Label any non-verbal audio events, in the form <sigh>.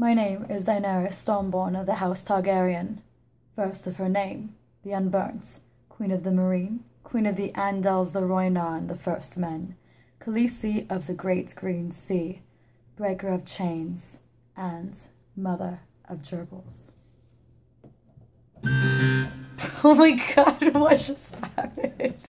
My name is Daenerys Stormborn of the House Targaryen, first of her name, the Unburnt, Queen of the Meereen, Queen of the Andals, the Rhoynar, and the First Men, Khaleesi of the Great Green Sea, Breaker of Chains, and Mother of Gerbils. <laughs> oh my god, <laughs> what just happened?